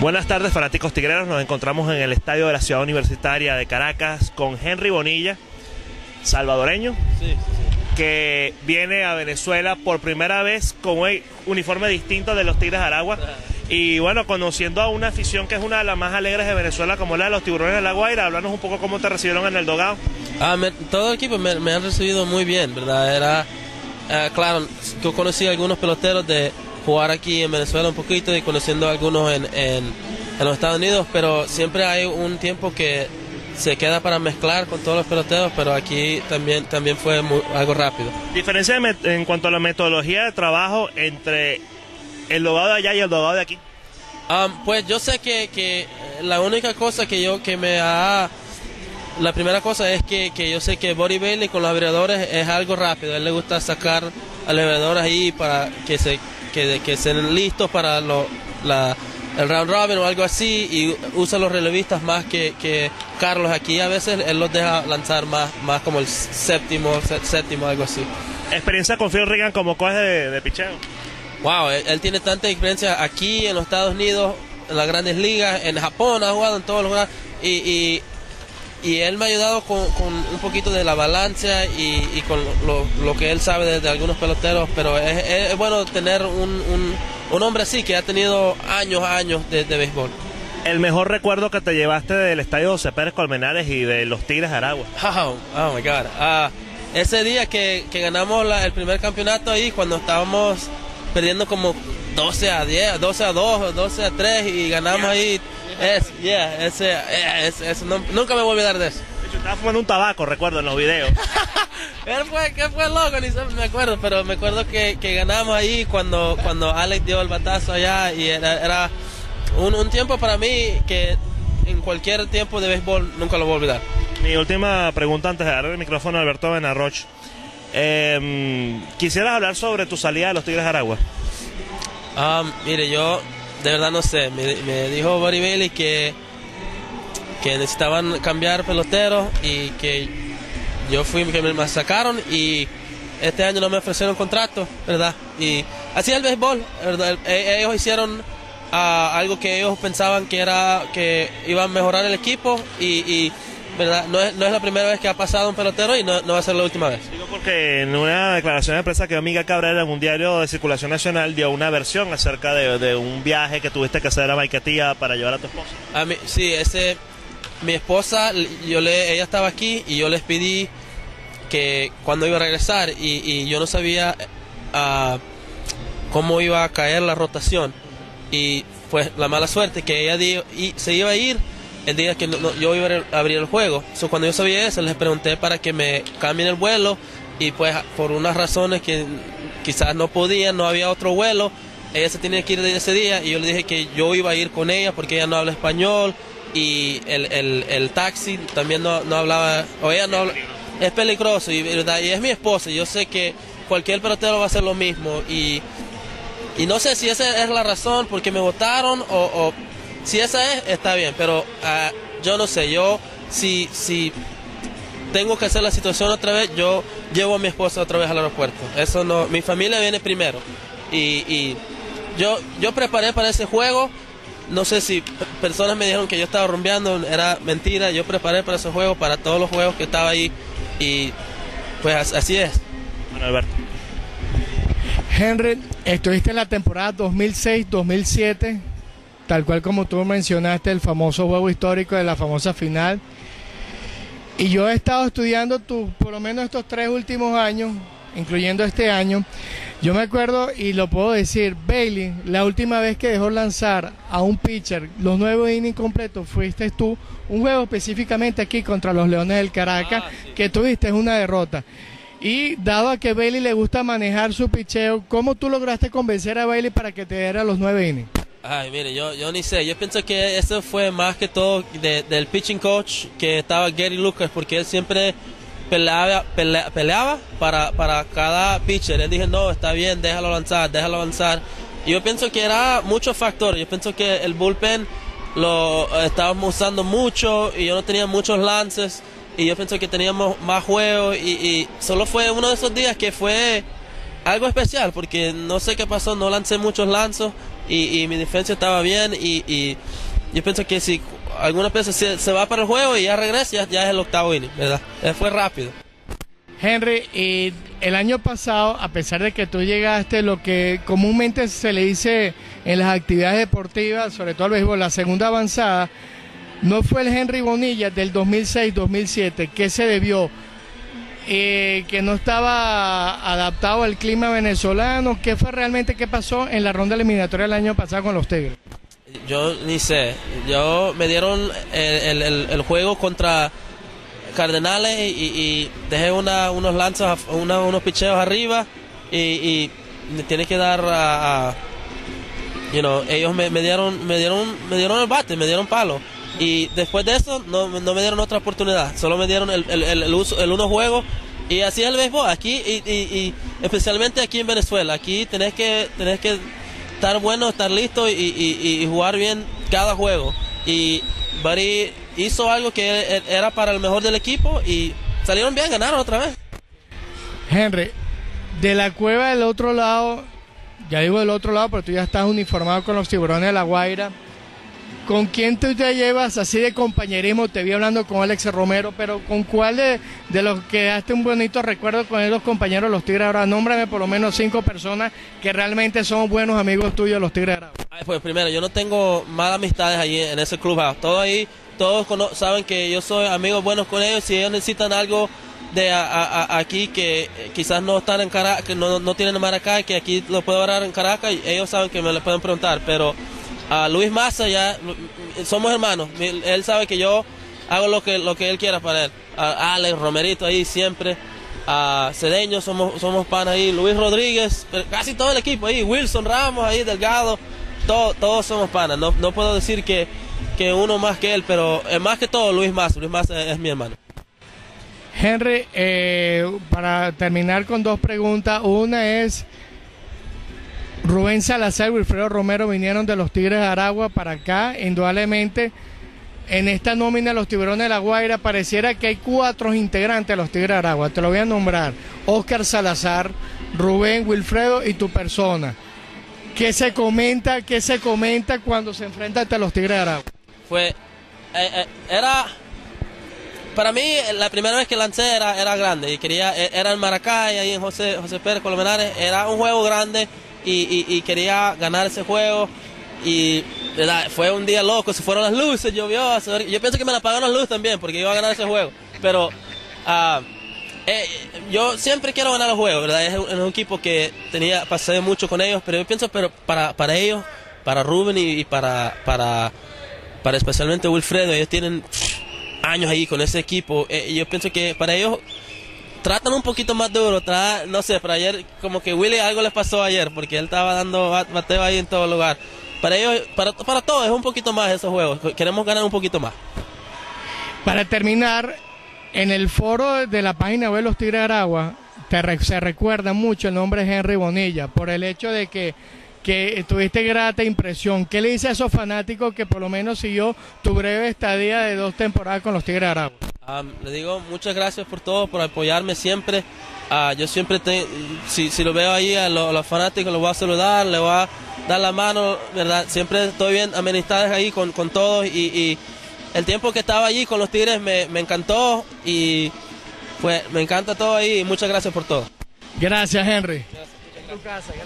Buenas tardes, fanáticos tigreros. Nos encontramos en el estadio de la Ciudad Universitaria de Caracas con Henry Bonilla, salvadoreño, que viene a Venezuela por primera vez con un uniforme distinto de los Tigres de Aragua. Y bueno, conociendo a una afición que es una de las más alegres de Venezuela, como la de los Tiburones de la Guaira, háblanos un poco cómo te recibieron en el Dogado. Ah, todo el equipo me, han recibido muy bien, ¿verdad? Era, ah, claro, yo conocí a algunos peloteros de jugar aquí en Venezuela un poquito y conociendo a algunos en, en, los Estados Unidos, pero siempre hay un tiempo que se queda para mezclar con todos los peloteros, pero aquí también, también fue algo rápido. ¿Diferencia en cuanto a la metodología de trabajo entre el dogado de allá y el dogado de aquí? Um, pues yo sé que, que, la única cosa que yo que me ha la primera cosa es que, que yo sé que Body Bailey con los abridores es algo rápido. A él le gusta sacar al abridor ahí para que se que, que estén listos para lo, la, el round robin o algo así y usa los relevistas más que, que Carlos aquí. A veces él los deja lanzar más más como el séptimo séptimo algo así. Experiencia con Phil Regan como coge de, de picheo. Wow él, tiene tanta experiencia aquí en los Estados Unidos en las grandes ligas en Japón ha jugado en todos los lugares y, y y él me ha ayudado con, un poquito de la balanza y, con lo, que él sabe de, algunos peloteros, pero es, bueno tener un, un, hombre así que ha tenido años, años de, béisbol. El mejor recuerdo que te llevaste del estadio José Pérez Colmenares y de los Tigres de Aragua. Oh, oh my God. Ah, ese día que, ganamos el primer campeonato ahí, cuando estábamos perdiendo como 12 a 10, 12 a 2, 12 a 3 y ganamos ahí es, yeah, ese, ese, nunca me voy a olvidar de eso. De hecho, estaba fumando un tabaco, recuerdo, en los videos. Él fue, que fue loco, ni me acuerdo, pero me acuerdo que, que, ganamos ahí cuando, cuando Alex dio el batazo allá y era, era un, un, tiempo para mí que en cualquier tiempo de béisbol nunca lo voy a olvidar. Mi última pregunta antes de dar el micrófono a Alberto Benarroch. Eh, ¿Quisieras hablar sobre tu salida de los Tigres de Aragua? Um, mire, yo de verdad no sé. Me, dijo Bailey que, que necesitaban cambiar peloteros y que yo fui, que me sacaron y este año no me ofrecieron contrato, ¿verdad? Y así es el béisbol, ¿verdad? E, ellos hicieron ah, algo que ellos pensaban que era que iba a mejorar el equipo y ¿verdad? No es, no es la primera vez que ha pasado un pelotero y no, no va a ser la última vez. Digo porque en una declaración de prensa que Miguel Cabrera en un diario de circulación nacional dio una versión acerca de, de un viaje que tuviste que hacer a Maiquetía para llevar a tu esposa. A mí, sí, ese, mi esposa, yo le, ella estaba aquí y yo les pedí que cuando iba a regresar y, y yo no sabía uh, cómo iba a caer la rotación y pues la mala suerte que ella dio, y se iba a ir el día que yo iba a abrir el juego. So, cuando yo sabía eso, les pregunté para que me cambien el vuelo y pues por unas razones que quizás no podían, no había otro vuelo, ella se tenía que ir de ese día y yo le dije que yo iba a ir con ella porque ella no habla español y el, el, el taxi también no, no, hablaba, o ella no es peligroso y, es mi esposa, yo sé que cualquier pelotero va a hacer lo mismo y, y no sé si esa es la razón porque me votaron o si esa es, está bien, pero ah, yo no sé, yo si, si tengo que hacer la situación otra vez, yo llevo a mi esposa otra vez al aeropuerto. Eso no, mi familia viene primero. Y, yo, yo preparé para ese juego. No sé si personas me dijeron que yo estaba rumbeando, era mentira. Yo preparé para ese juego, para todos los juegos que estaba ahí. Y pues así es. Bueno, Alberto. Henry, estuviste en la temporada 2006-2007 tal cual como tú mencionaste, el famoso juego histórico de la famosa final. Y yo he estado estudiando tu, por lo menos estos tres últimos años, incluyendo este año. Yo me acuerdo, y lo puedo decir, Bailey, la última vez que dejó lanzar a un pitcher los nueve innings completos fuiste tú, un juego específicamente aquí contra los Leones del Caracas, ah, que tuviste una derrota. Y dado a que Bailey le gusta manejar su picheo, ¿cómo tú lograste convencer a Bailey para que te diera los nueve innings? Ay, mire, yo, yo ni sé. Yo pienso que eso fue más que todo del pitching coach que estaba Gary Lucas, porque él siempre peleaba, peleaba para, para cada pitcher. Él dije, no, está bien, déjalo lanzar, déjalo lanzar. Y yo pienso que era muchos factores. Yo pienso que el bullpen lo estábamos usando mucho y yo no tenía muchos lances. Y yo pienso que teníamos más juegos y solo fue uno de esos días que fue algo especial porque no sé qué pasó, no lancé muchos lanzos y, mi defensa estaba bien y, yo pienso que si alguna vez se, va para el juego y ya regresa, ya, es el octavo inning, ¿verdad? fue rápido. Henry, y el año pasado, a pesar de que tú llegaste, lo que comúnmente se le dice en las actividades deportivas, sobre todo el béisbol, la segunda avanzada, no fue el Henry Bonilla del 2006-2007. ¿Qué se debió? Eh, que no estaba adaptado al clima venezolano. ¿Qué fue realmente qué pasó en la ronda eliminatoria el año pasado con los Tigres? Yo ni sé. Yo me dieron el juego contra Cardenales y, dejé una, unos lanzas, unos picheos arriba y, me tiene que dar a, you know, ellos me, dieron me dieron me dieron el bate, me dieron palo y después de eso no, no me dieron otra oportunidad, solo me dieron el, el, el, uso, el uno juego. Y así es el béisbol. Aquí y, y, especialmente aquí en Venezuela, aquí tenés que tenés que estar bueno, estar listo y, jugar bien cada juego. Y Buddy hizo algo que era para el mejor del equipo y salieron bien, ganaron otra vez. Henry, de la cueva del otro lado, ya digo del otro lado, pero tú ya estás uniformado con los tiburones de la Guaira. ¿Con quién tú te llevas así de compañerismo? Te vi hablando con Alex Romero, pero ¿con cuál de, los que daste un bonito recuerdo con esos compañeros los Tigres ahora? Nómbrame por lo menos cinco personas que realmente son buenos amigos tuyos, los Tigres ahora. Pues primero, yo no tengo malas amistades allí en ese clubhouse. Todo ahí todos saben que yo soy amigo buenos con ellos. Si ellos necesitan algo de aquí que quizás no están en Caracas, que no, no tienen en Maracay, que aquí lo puedo hablar en Caracas, ellos saben que me lo pueden preguntar. Pero a Luis Massa ya somos hermanos. Él sabe que yo hago lo que lo que él quiera para él. A Alex Romerito ahí siempre. A Cedeño somos somos pan ahí. Luis Rodríguez, casi todo el equipo ahí. Wilson Ramos ahí, Delgado. todos somos panas. No, no puedo decir que que uno más que él, pero eh, más que todo Luis Más. Luis Más es, mi hermano. Henry, eh, para terminar con dos preguntas. Una es, Rubén Salazar y Wilfredo Romero vinieron de los Tigres de Aragua para acá. Indudablemente, en esta nómina de los Tiburones de la Guaira pareciera que hay cuatro integrantes de los Tigres de Aragua. Te lo voy a nombrar. Oscar Salazar, Rubén, Wilfredo y tu persona. ¿Qué se comenta, qué se comenta cuando se enfrenta ante los Tigres de Aragua? fue, eh, eh, era, para mí la primera vez que lancé era, era grande y quería, e, era en Maracay, ahí en José, José Pérez Colmenares, era un juego grande y, y, quería ganar ese juego y fue un día loco, se fueron las luces, llovió, yo pienso que me la pagaron las luces también porque iba a ganar ese juego, pero uh, eh, yo siempre quiero ganar los juegos, ¿verdad? Es un, equipo que tenía, pasé mucho con ellos, pero yo pienso, pero para, para ellos, para Rubén y, para, para para especialmente Wilfredo, ellos tienen años ahí con ese equipo. Eh, yo pienso que para ellos tratan un poquito más duro. no sé, para ayer, como que Willy algo les pasó ayer, porque él estaba dando bateo ahí en todo lugar. Para ellos, para, para todos es un poquito más esos juegos. Queremos ganar un poquito más. Para terminar, en el foro de la página web Los Tigres de Aragua, se recuerda mucho el nombre de Henry Bonilla, por el hecho de que que tuviste grata impresión. ¿Qué le dice a esos fanáticos que por lo menos siguió tu breve estadía de dos temporadas con los Tigres de Aragua? Le digo muchas gracias por todo, por apoyarme siempre. Ah, yo siempre, te, si, si, lo veo ahí a, los fanáticos, los voy a saludar, le voy a dar la mano, ¿verdad? Siempre estoy bien amenistades ahí con, con todos y, el tiempo que estaba allí con los Tigres me, me encantó y pues me encanta todo ahí y muchas gracias por todo. Gracias, Henry. Gracias.